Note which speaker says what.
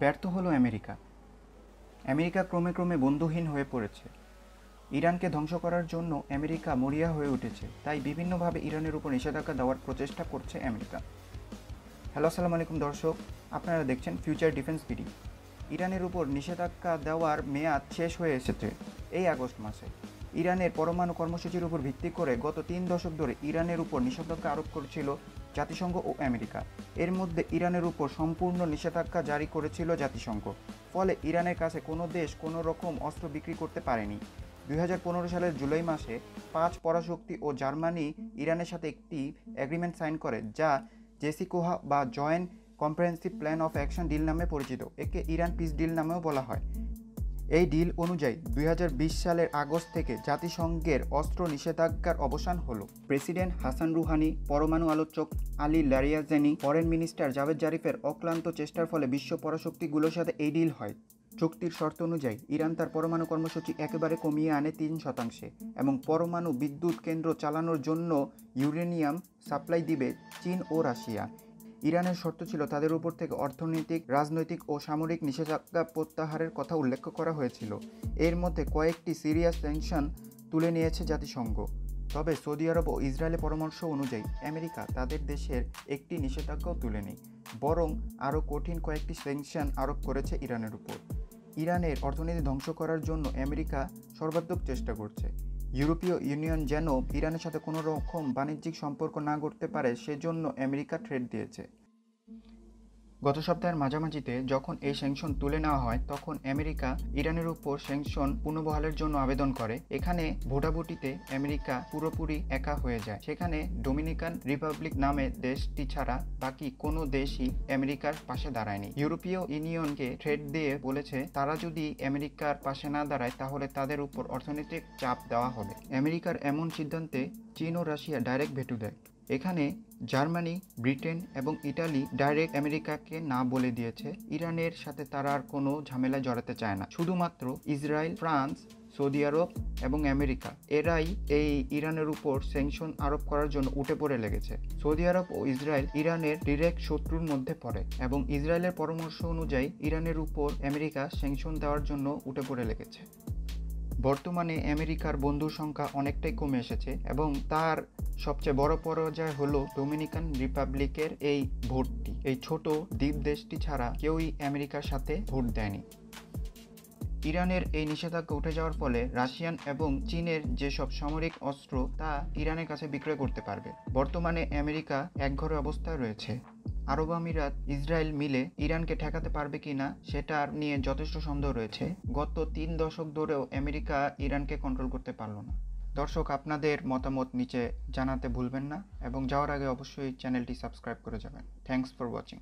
Speaker 1: ব্যর্থ হলো America. America ক্রমে ক্রমে বন্ধুহীন হয়ে পড়েছে। ইরানকে ধ্বংস করার জন্য আমেরিকা মরিয়া হয়ে উঠেছে, তাই বিভিন্নভাবে ইরানের উপর নিষেধাজ্ঞা দেওয়ার প্রচেষ্টা করছে আমেরিকা। হ্যালো, আসসালামু আলাইকুম দর্শক, আপনারা দেখছেন ফিউচার ডিফেন্স বিডি ইরানের উপর নিষেধাজ্ঞা দেওয়ার মেয়াদ শেষ হয়ে এসেছে এই আগস্ট মাসে। ইরানের পরমাণু কর্মসূচির উপর ভিত্তি করে গত তিন দশক ধরে ইরানের উপর নিষেধাজ্ঞা আরোপ করেছিল জাতিসংঘ ও আমেরিকা। এর মধ্যে ইরানের উপর সম্পূর্ণ নিষেধাজ্ঞা জারি করেছিল জাতিসংঘ। ফলে ইরানের কাছে কোনো দেশ কোনো রকম অস্ত্র বিক্রি করতে পারেনি। দুই হাজার পনেরো সালের জুলাই মাসে পাঁচ পরাশক্তি ও জার্মানি ইরানের সাথে একটি এগ্রিমেন্ট সাইন করে, যা জেসিকোহা বা joint comprehensive plan of action deal নামে পরিচিত। একে ইরান পিস ডিল নামেও বলা হয়। এই ডিল অনুযায়ী দুই হাজার বিশ সালের আগস্ট থেকে জাতিসংঘের অস্ত্র নিষেধাজ্ঞার অবসান হলো। প্রেসিডেন্ট হাসান রুহানি, পরমাণু আলোচক Ali Larijani, foreign minister Javad জারিফের অক্লান্ত চেষ্টার ফলে বিশ্ব পরাশক্তিগুলোর সাথে এই ডিল হয়। চুক্তির শর্ত অনুযায়ী ইরান তার পরমাণু কর্মসূচি একেবারে কমিয়ে আনে তিন শতাংশে এবং পরমাণু বিদ্যুৎ কেন্দ্র চালানোর জন্য ইউরেনিয়াম সাপ্লাই দিবে চীন ও রাশিয়া। ইরানের শর্ত ছিল তাদের উপর থেকে অর্থনৈতিক, রাজনৈতিক ও সামরিক নিষেধাজ্ঞা প্রত্যাহারের কথা উল্লেখ করা হয়েছিল। এর মধ্যে কয়েকটি সিরিয়াস স্যাংশন তুলে নিয়েছে জাতিসংঘ। তবে সৌদি আরব ও ইসরায়েলের পরামর্শ অনুযায়ী আমেরিকা তাদের দেশের একটি নিষেধাজ্ঞাও তুলে নেই বরং আরও কঠিন কয়েকটি স্যাংশন আরোপ করেছে ইরানের উপর। ইরানের অর্থনীতি ধ্বংস করার জন্য আমেরিকা সর্বাত্মক চেষ্টা করছে। ইউরোপীয় ইউনিয়ন যেন ইরানের সাথে কোনো রকম বাণিজ্যিক সম্পর্ক না গড়তে পারে, সেজন্য আমেরিকা ট্রেড দিয়েছে। গত সপ্তাহের মাঝামাঝিতে যখন এই স্যাংশন তুলে নেওয়া হয়, তখন আমেরিকা ইরানের উপর স্যাংশন পুনর্বহালের জন্য আবেদন করে। এখানে ভোটাভুটিতে আমেরিকা পুরোপুরি একা হয়ে যায়। সেখানে ডোমিনিকান রিপাবলিক নামে দেশটি ছাড়া বাকি কোনো দেশই আমেরিকার পাশে দাঁড়ায়নি। ইউরোপীয় ইউনিয়নকে ট্রেড দিয়ে বলেছে, তারা যদি আমেরিকার পাশে না দাঁড়ায়, তাহলে তাদের উপর অর্থনৈতিক চাপ দেওয়া হবে। আমেরিকার এমন সিদ্ধান্তে চীন ও রাশিয়া ডাইরেক্ট ভেটু দেয়। এখানে জার্মানি, ব্রিটেন এবং ইটালি ডাইরেক্ট আমেরিকাকে না বলে দিয়েছে। ইরানের সাথে তারা আর কোনো ঝামেলায় জড়াতে চায় না। শুধুমাত্র ইসরায়েল, ফ্রান্স, সৌদি আরব এবং আমেরিকা, এরাই এই ইরানের উপর স্যাংশন আরোপ করার জন্য উঠে পড়ে লেগেছে। সৌদি আরব ও ইসরায়েল ইরানের ডিরেক্ট শত্রুর মধ্যে পড়ে এবং ইসরায়েলের পরামর্শ অনুযায়ী ইরানের উপর আমেরিকা স্যাংশন দেওয়ার জন্য উঠে পড়ে লেগেছে। বর্তমানে আমেরিকার বন্ধুর সংখ্যা অনেকটাই কমে এসেছে এবং তার সবচেয়ে বড় পরাজয় হলো ডোমিনিকান রিপাবলিকের এই ভোটটি। এই ছোট দ্বীপ দেশটি ছাড়া কেউই আমেরিকার সাথে ভোট দেয়নি। ইরানের এই নিষেধাজ্ঞা উঠে যাওয়ার ফলে রাশিয়ান এবং চীনের যেসব সামরিক অস্ত্র, তা ইরানের কাছে বিক্রয় করতে পারবে। বর্তমানে আমেরিকা একঘরে অবস্থায় রয়েছে। আরব আমিরাত ইসরায়েল মিলে ইরানকে ঠেকাতে পারবে কি না সেটার নিয়ে যথেষ্ট সন্দেহ রয়েছে। গত তিন দশক ধরেও আমেরিকা ইরানকে কন্ট্রোল করতে পারল না। দর্শক, আপনাদের মতামত নিচে জানাতে ভুলবেন না এবং যাওয়ার আগে অবশ্যই চ্যানেলটি সাবস্ক্রাইব করে যাবেন। Thanks for watching.